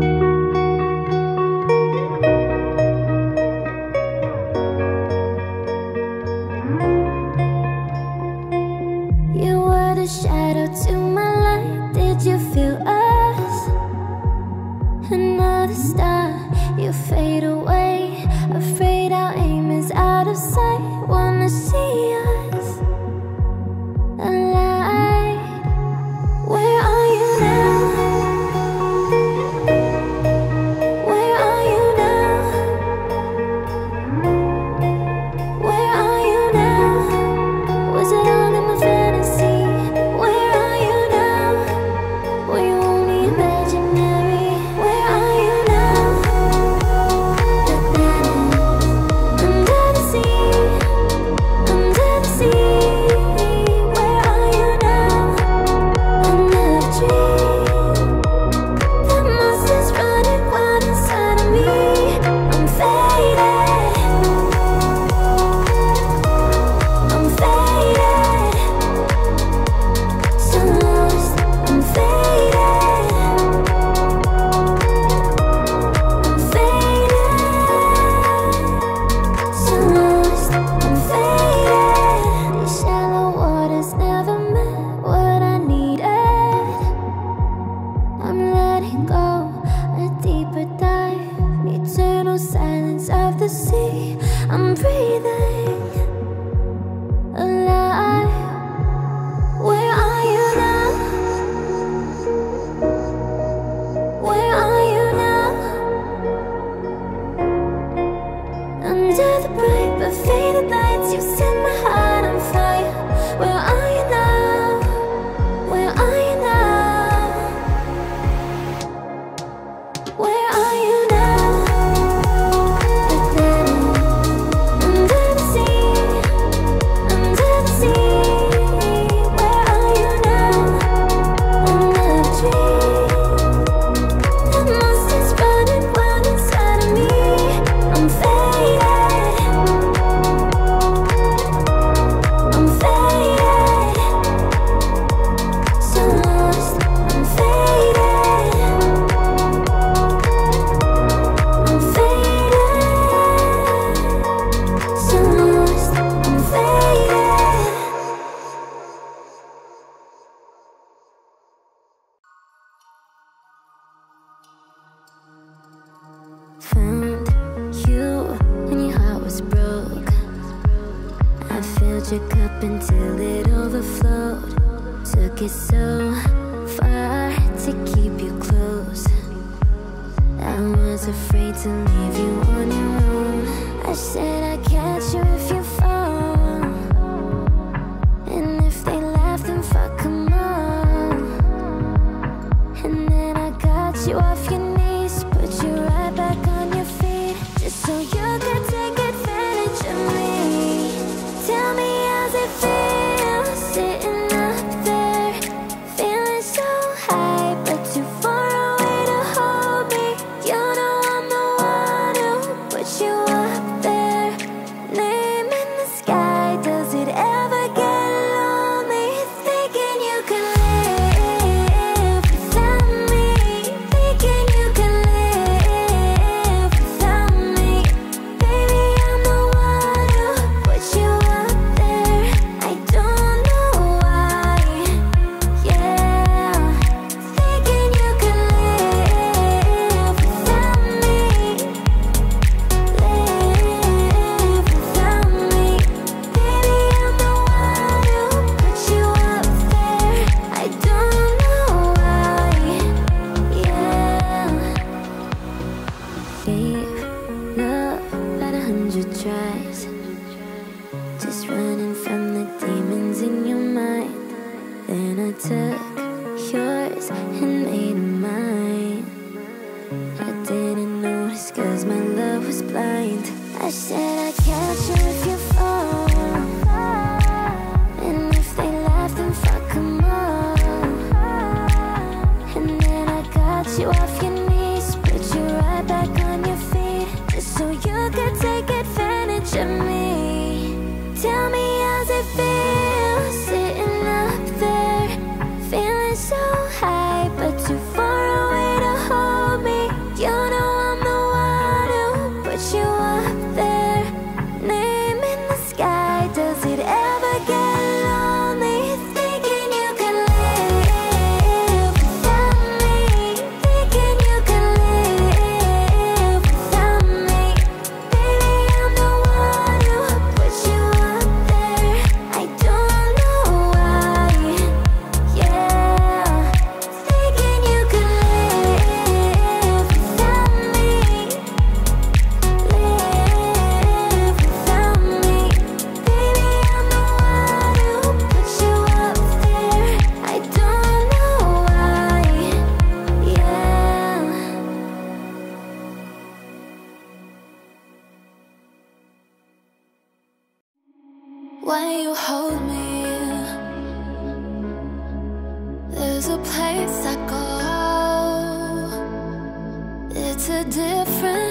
so high, when you hold me. There's a place I go, it's a different.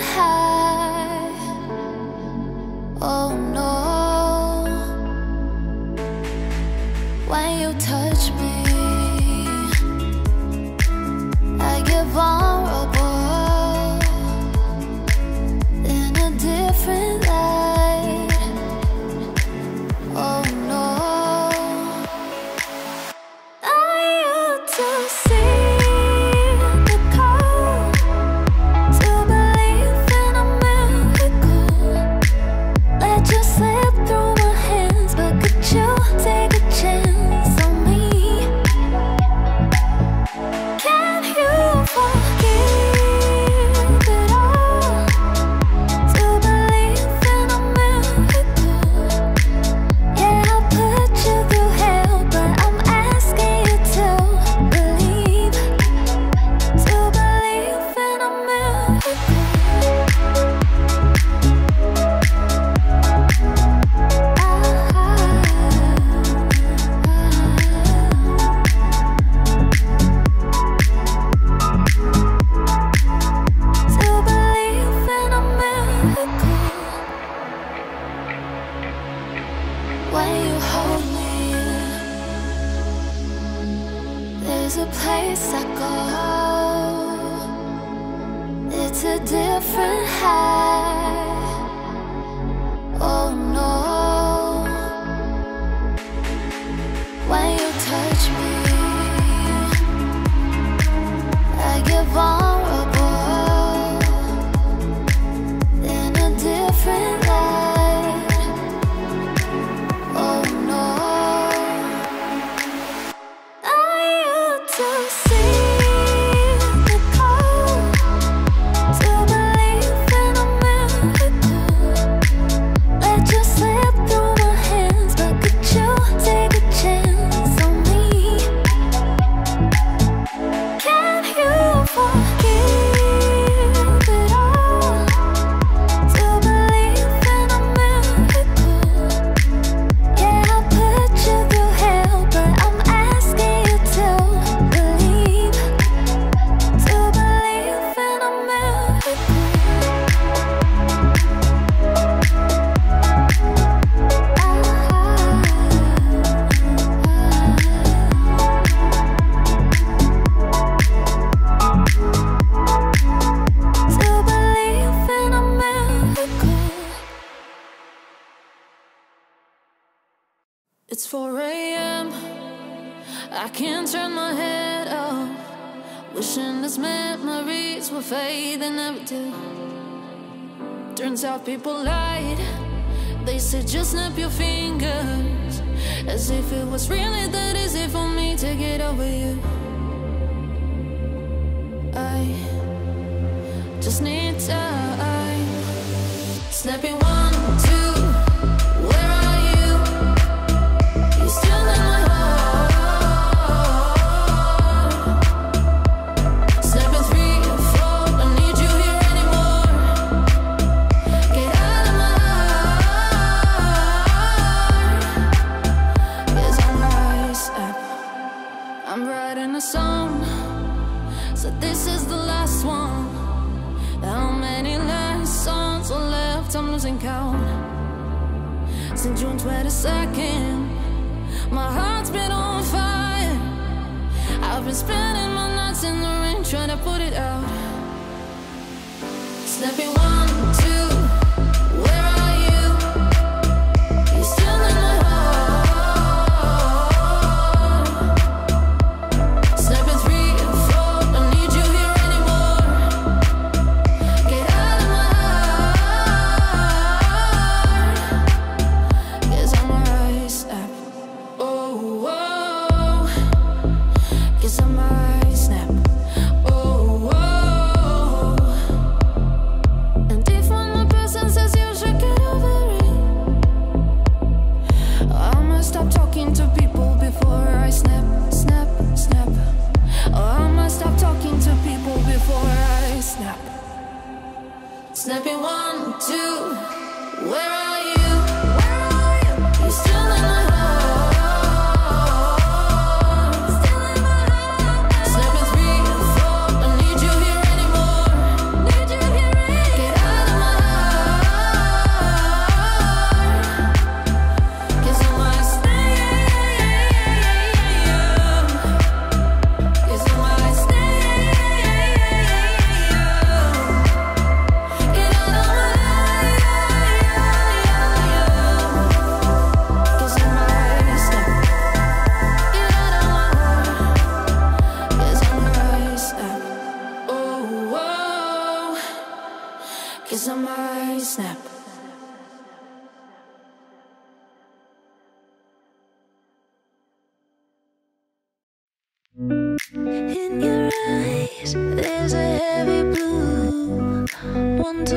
And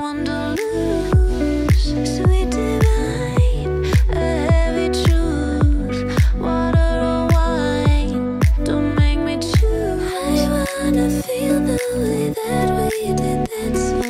Wanderlust, sweet divine, a heavy truth. Water or wine, don't make me choose. I wanna feel the way that we did that song.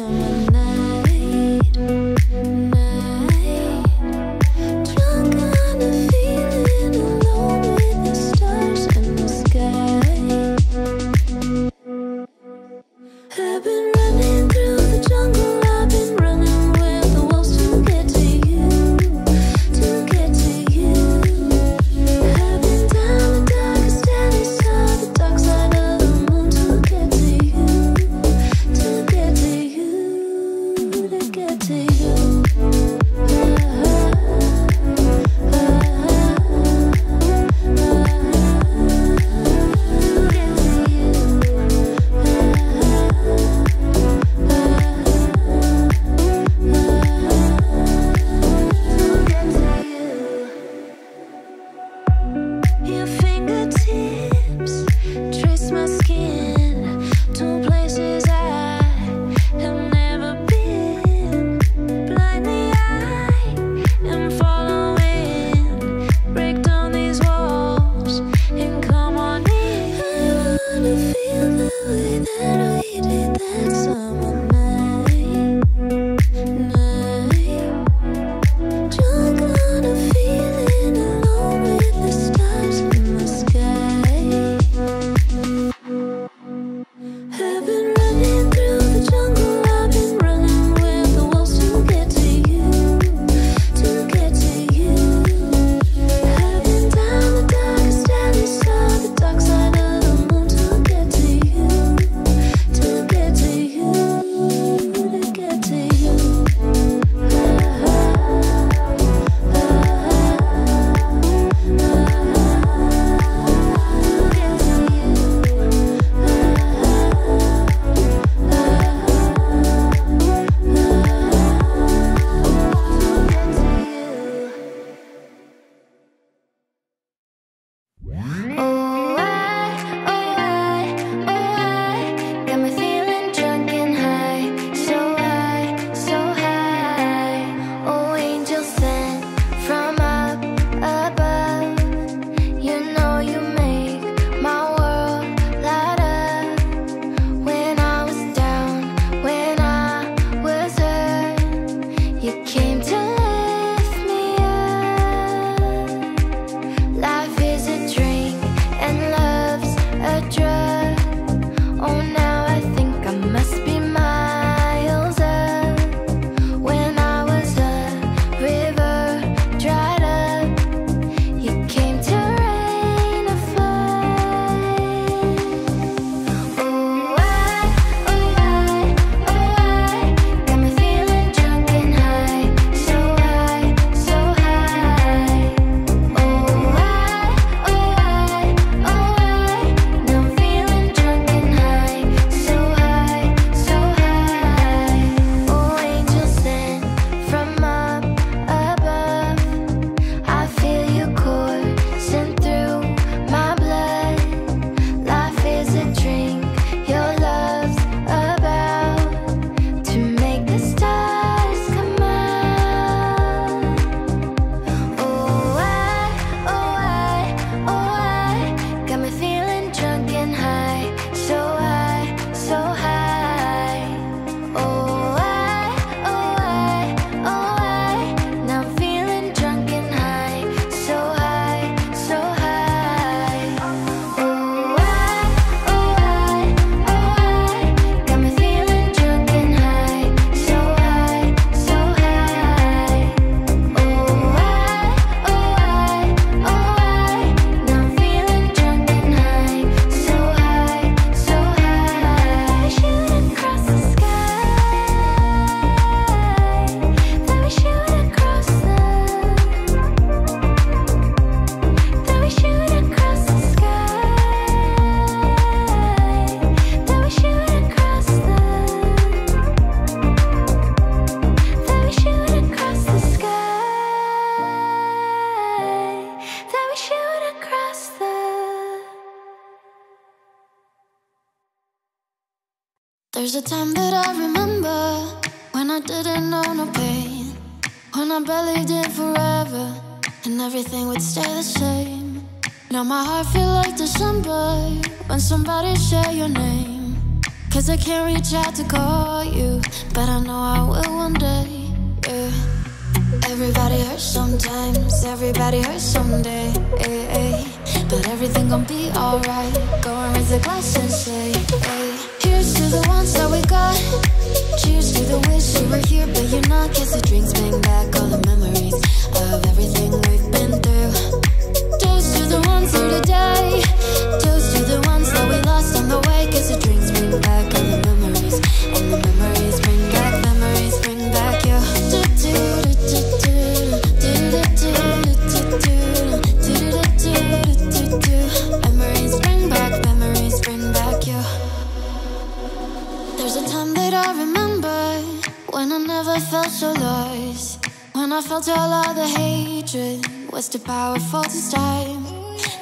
When I felt all of the hatred was too powerful to stop.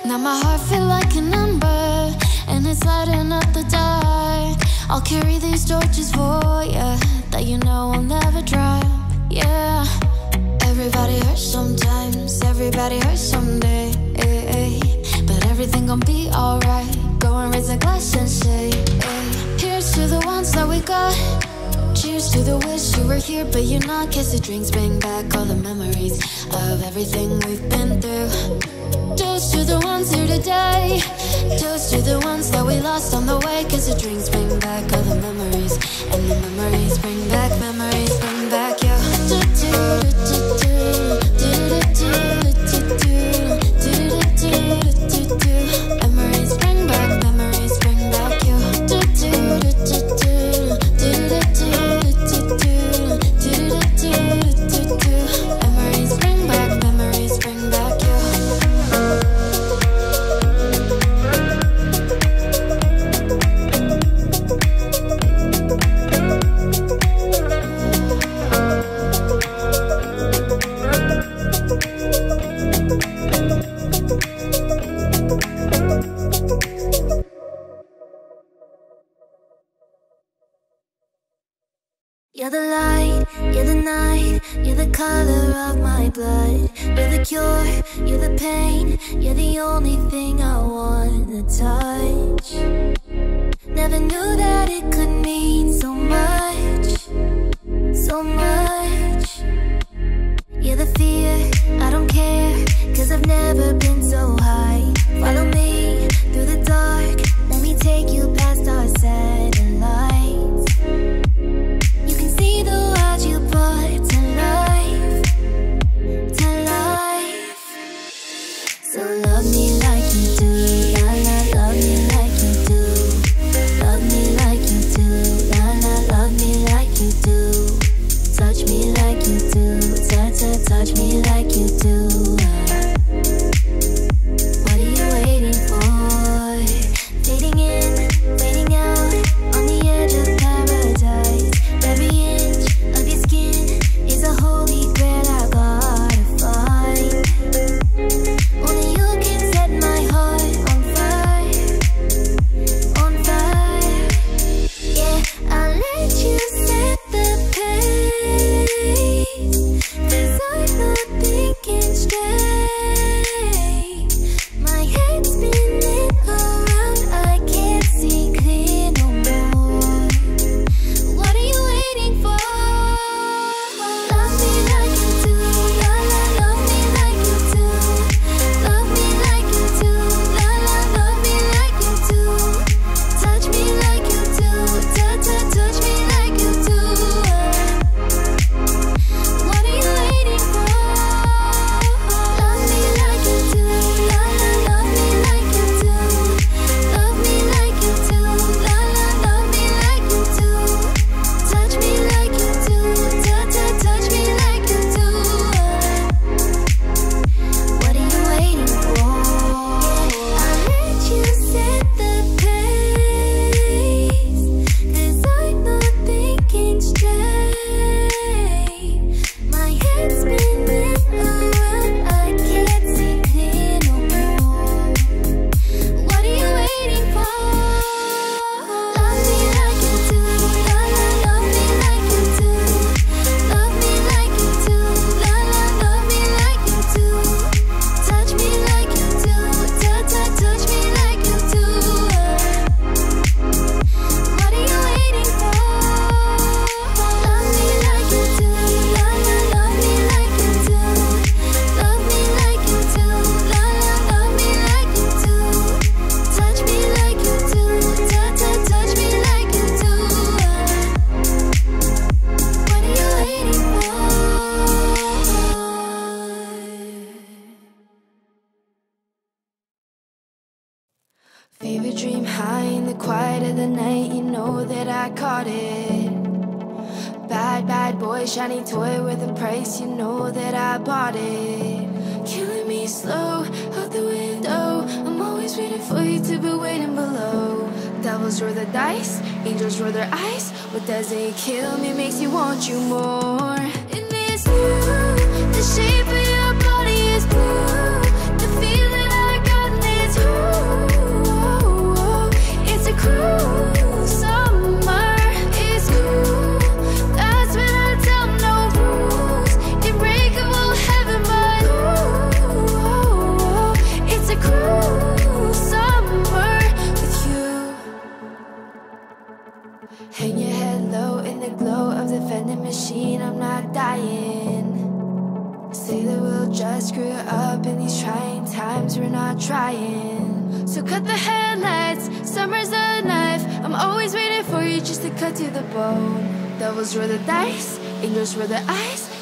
Now my heart feel like an ember, and it's lighting up the dark. I'll carry these torches for ya, that you know I'll never drop. Yeah, everybody hurts sometimes, everybody hurts someday. Eh. But everything gon' be alright. Go and raise a glass and say. Eh. Here's to the ones that we got to the wish you were here, but you're not. Kiss the drinks, bring back all the memories of everything we've been through. Toast to the ones here today. Toast to the ones that we lost on the way. Kiss the drinks, bring back all the memories. And the memories bring back memories, bring back you.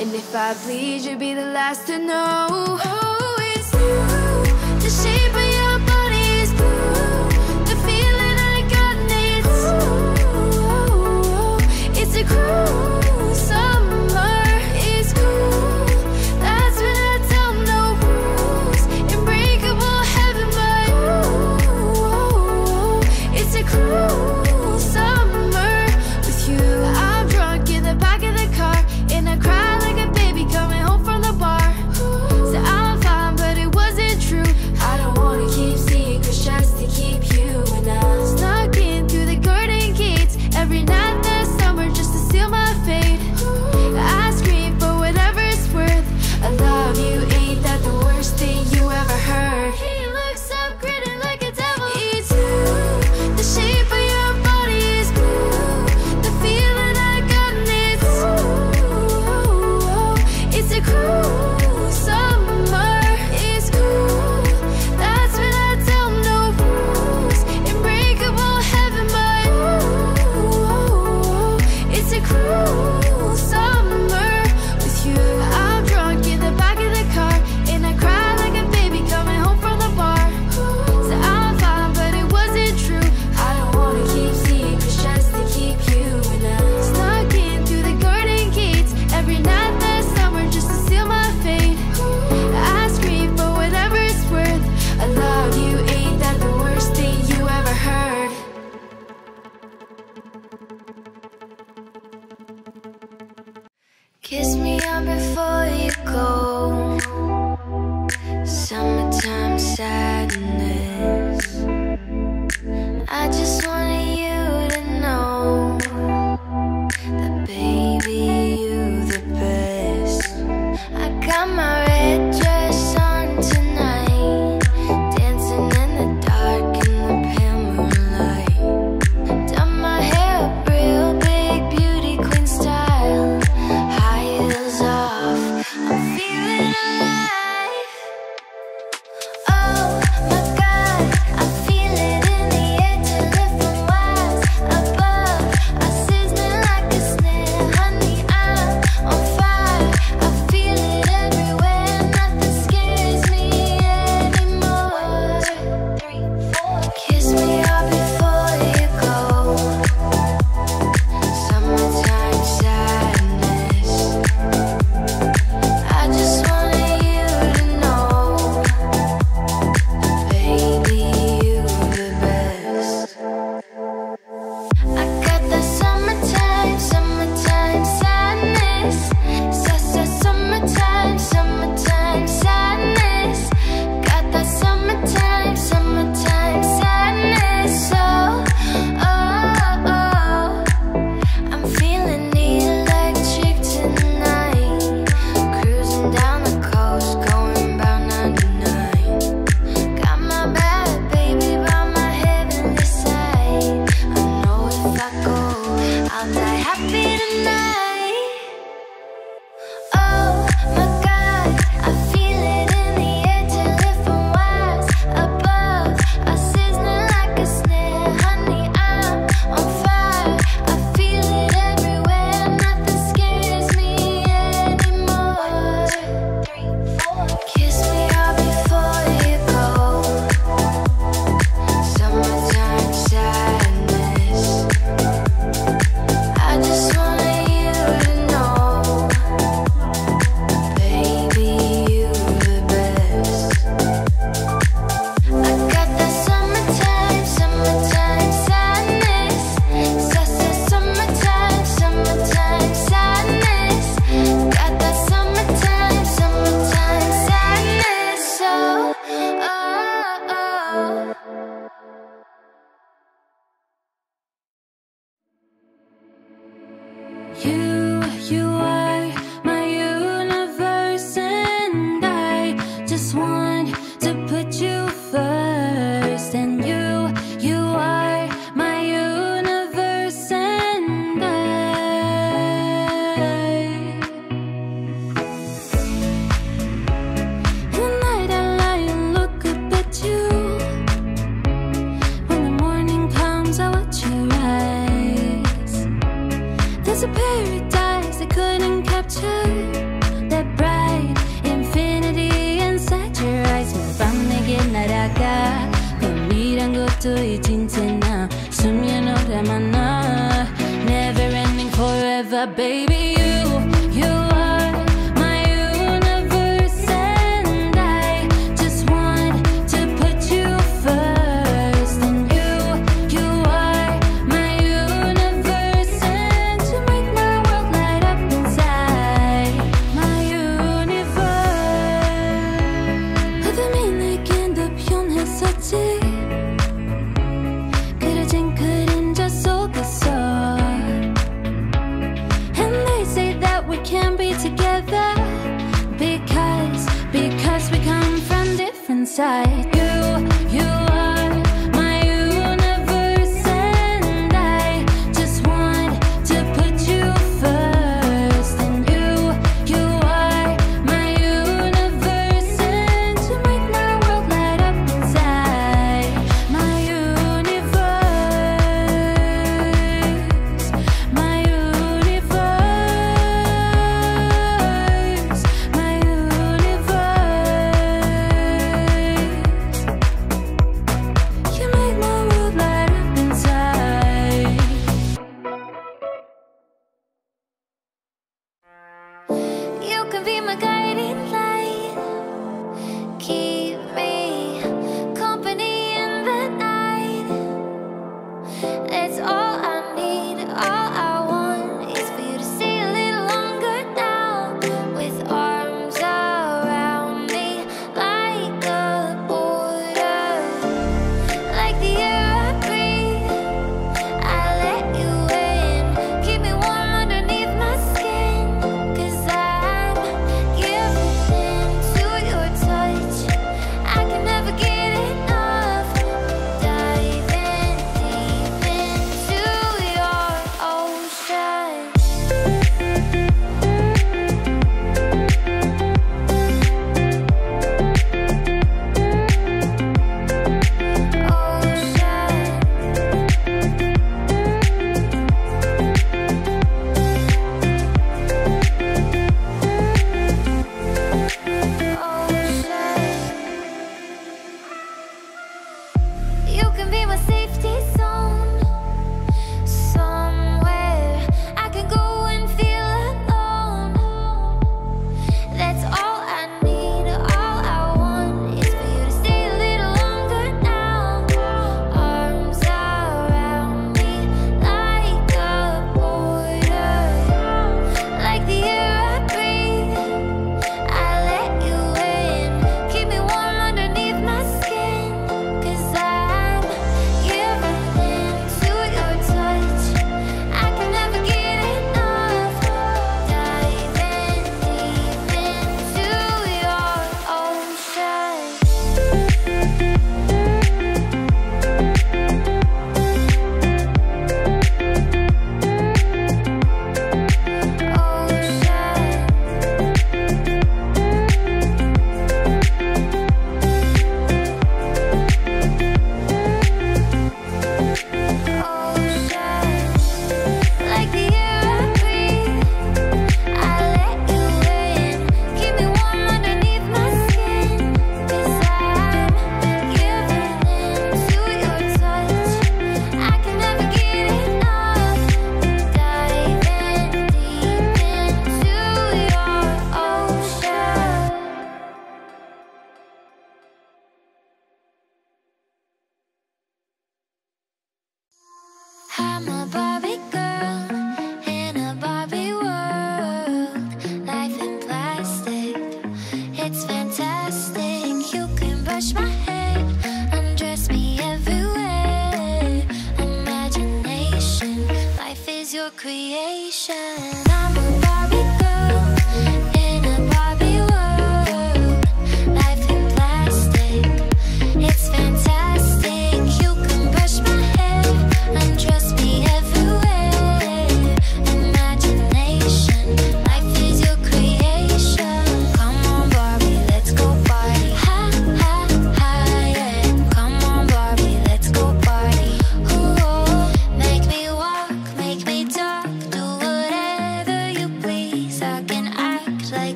And if I bleed, you'll be the last to know. Oh, it's you. The shape of your body is blue. The feeling I got it's Ooh, oh, oh, it's a cruel.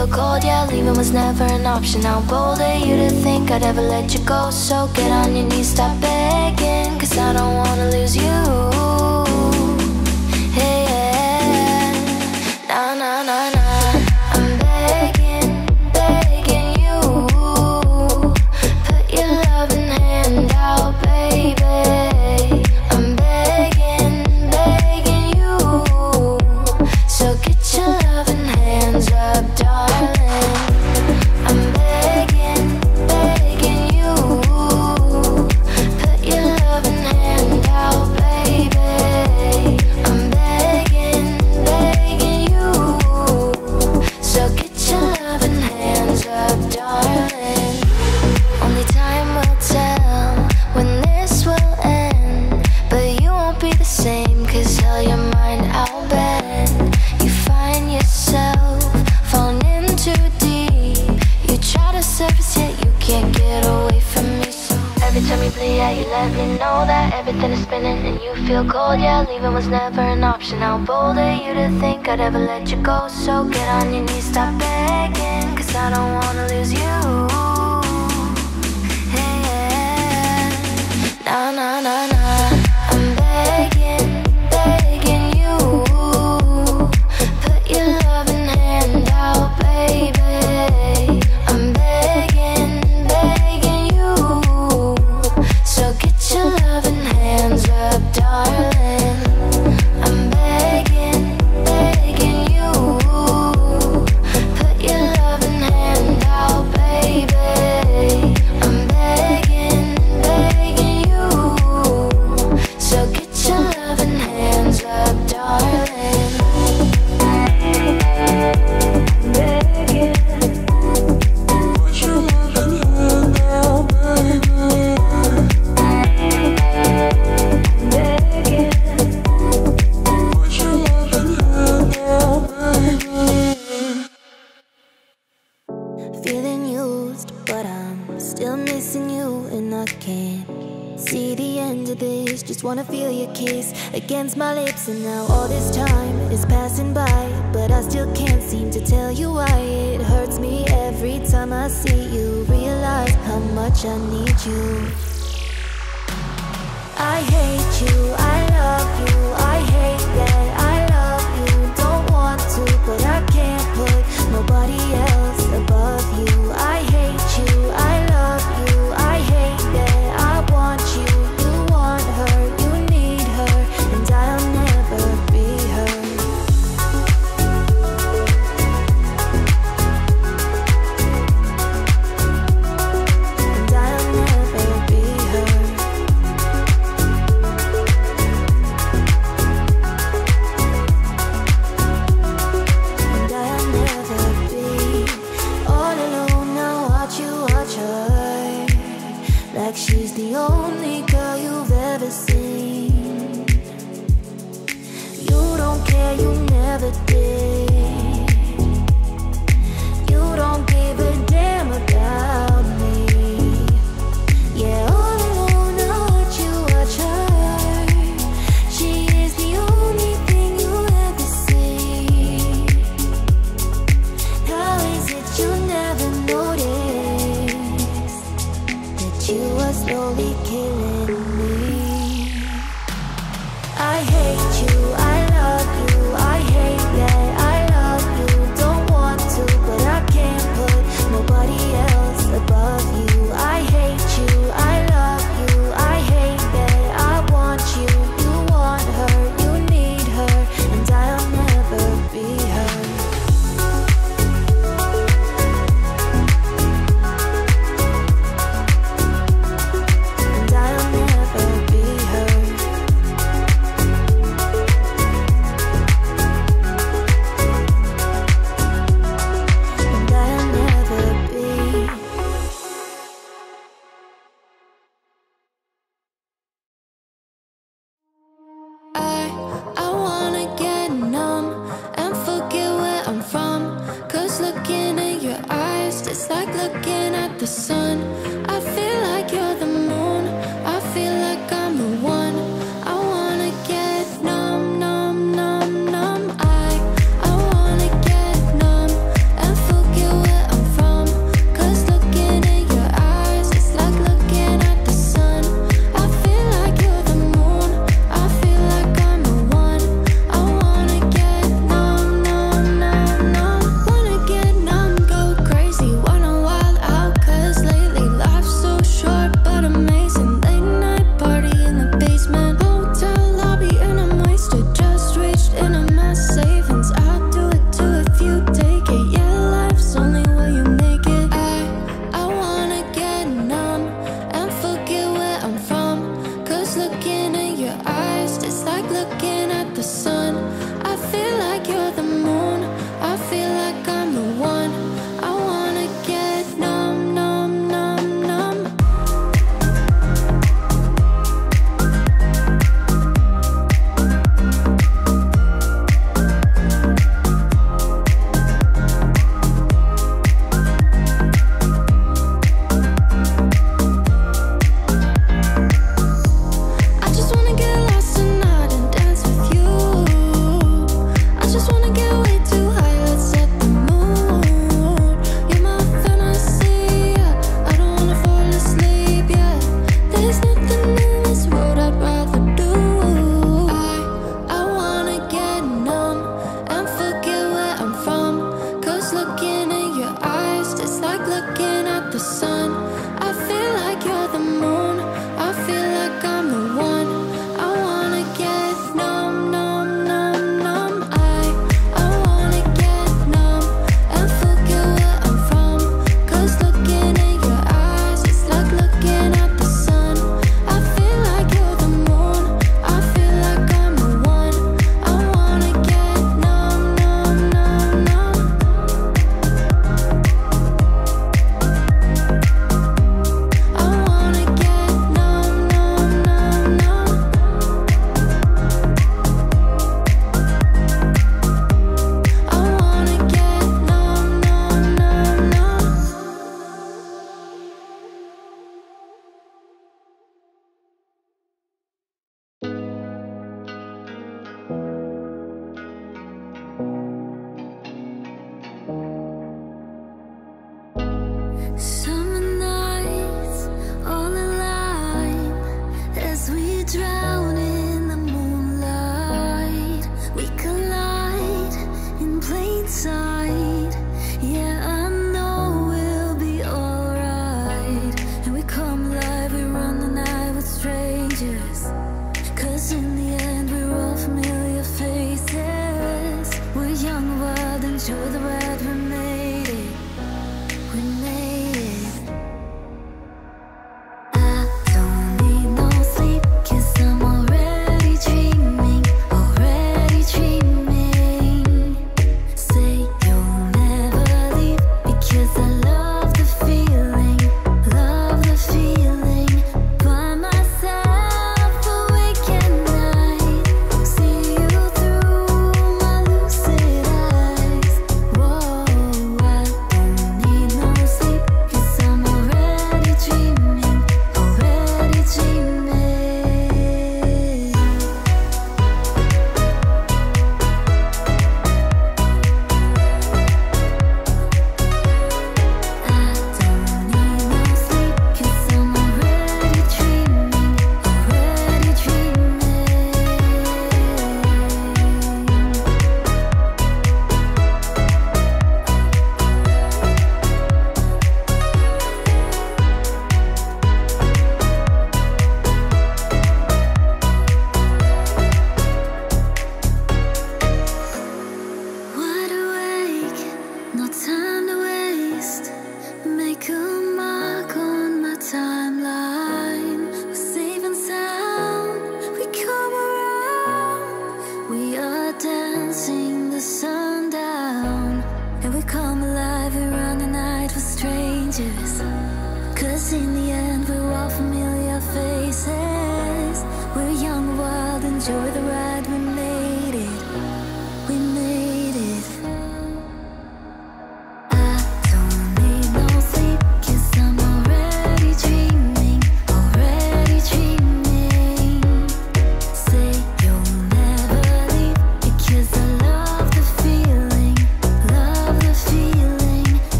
feel cold, yeah, leaving was never an option. How bold of you to think I'd ever let you go? So get on your knees, stop begging Cause I don't wanna lose you.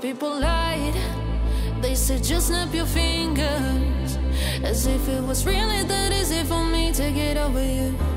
people lied. They said just snap your fingers As if it was really that easy for me to get over you.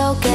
So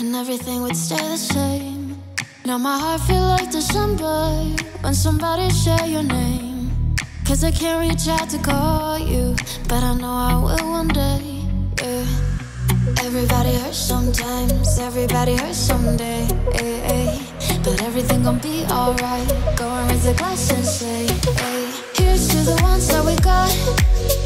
and everything would stay the same. Now my heart feel like December when somebody share your name. Cause I can't reach out to call you, but I know I will one day. Yeah. Everybody hurts sometimes, everybody hurts someday. eh, eh. But everything gon' be alright. Go and raise a glass and say, hey. Here's to the ones that we got.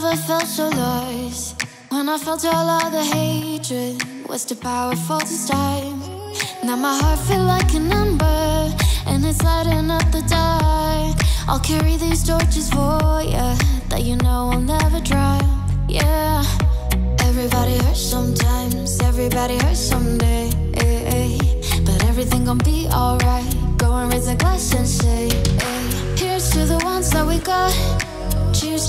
never felt so lost. When I felt all of the hatred was too powerful to stop. Now my heart feel like an ember and it's lighting up the dark. I'll carry these torches for ya that you know I'll never drop. Yeah, everybody hurts sometimes, everybody hurts someday. eh, eh. But everything gon' be alright. Go and raise a glass and say, hey. Here's to the ones that we got.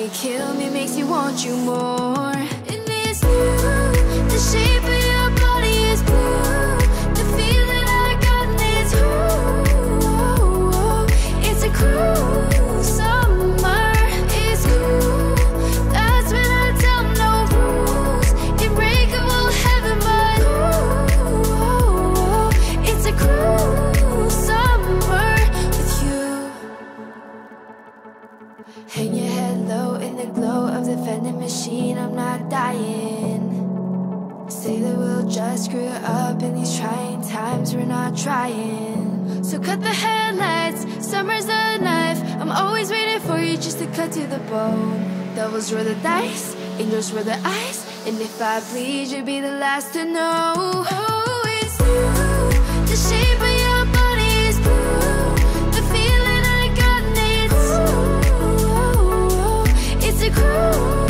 Doesn't kill me makes me want you more. And it's you, the shape of your body is blue. The feeling I got is ooh, it's a cruel not trying. So cut the headlights. Summer's a knife. I'm always waiting for you just to cut to the bone. Devils roll the dice, angels roll their eyes. And if I bleed, you'll be the last to know. Oh, it's you. The shape of your body is blue. The feeling I got needs. Ooh, it's a cruel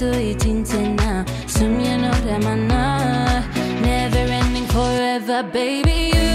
对今天啊，什么也都太慢啊，never ending forever baby you。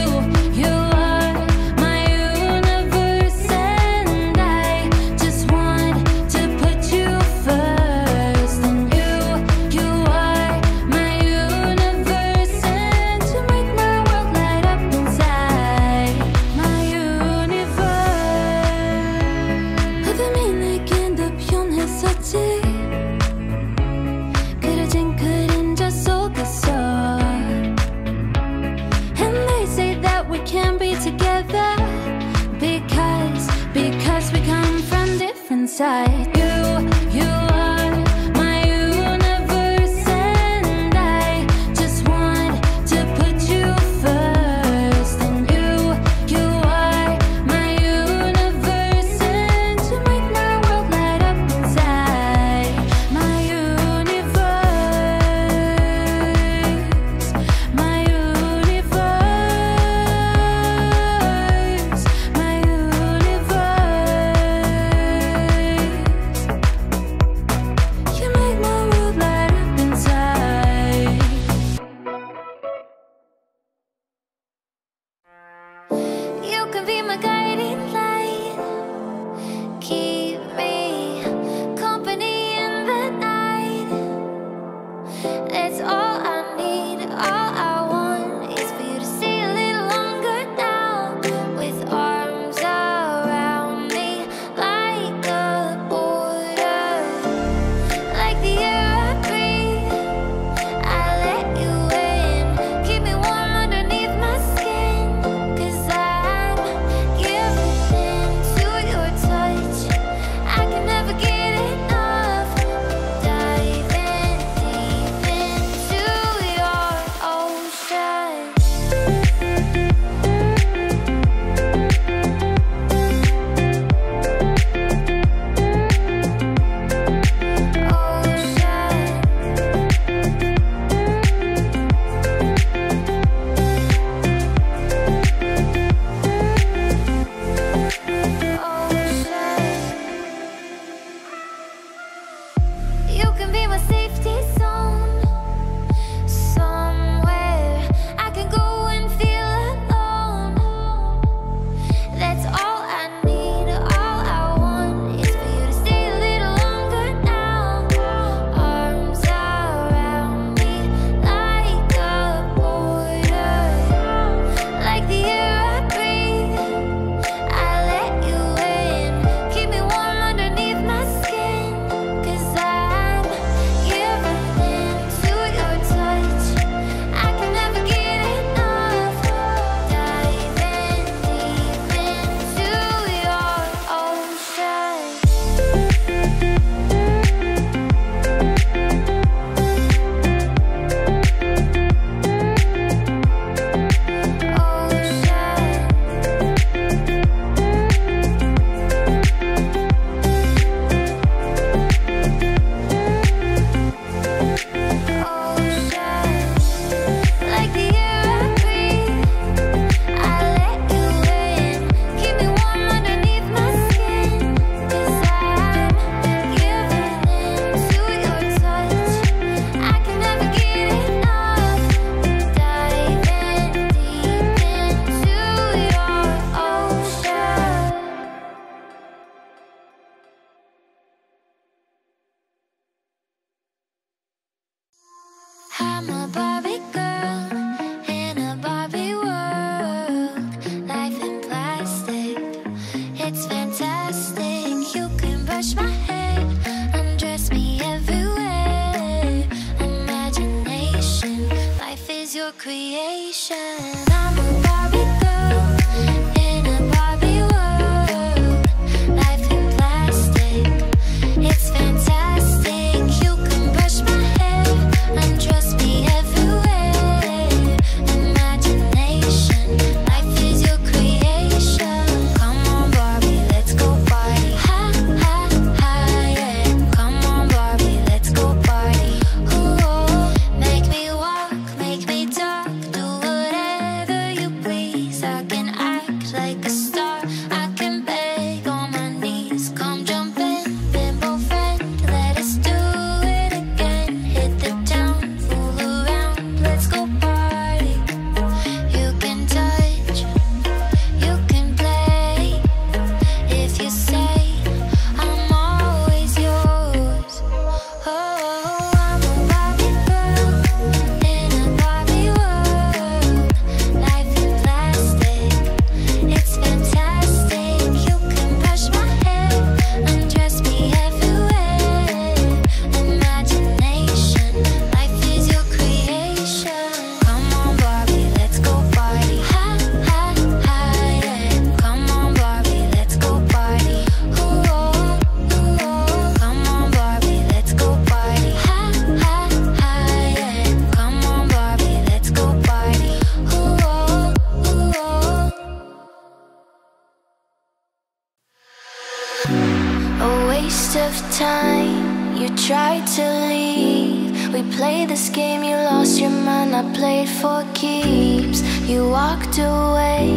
of time. You tried to leave. We played this game, you lost your mind. I played for keeps. You walked away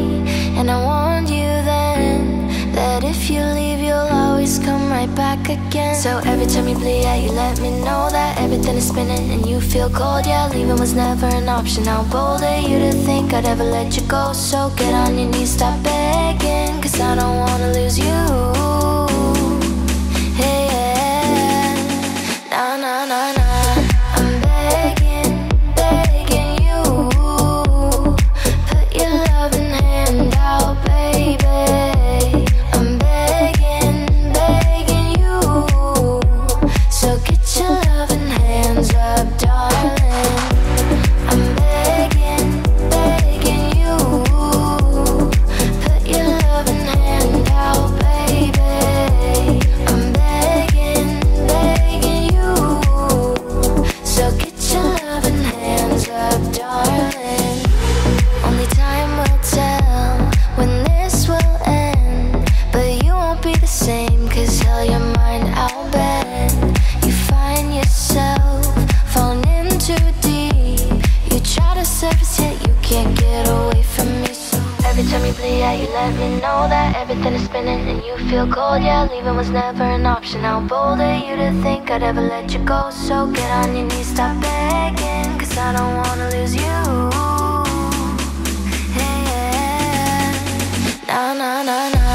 And I warned you then That if you leave you'll always come right back again. So every time you bleed out you let me know That everything is spinning and you feel cold. Yeah, leaving was never an option. How bold are you to think I'd ever let you go? So get on your knees, stop begging Cause I don't wanna lose you. yeah, leaving was never an option. How bold of you to think I'd ever let you go. So get on your knees, stop begging Cause I don't wanna lose you. Na na na na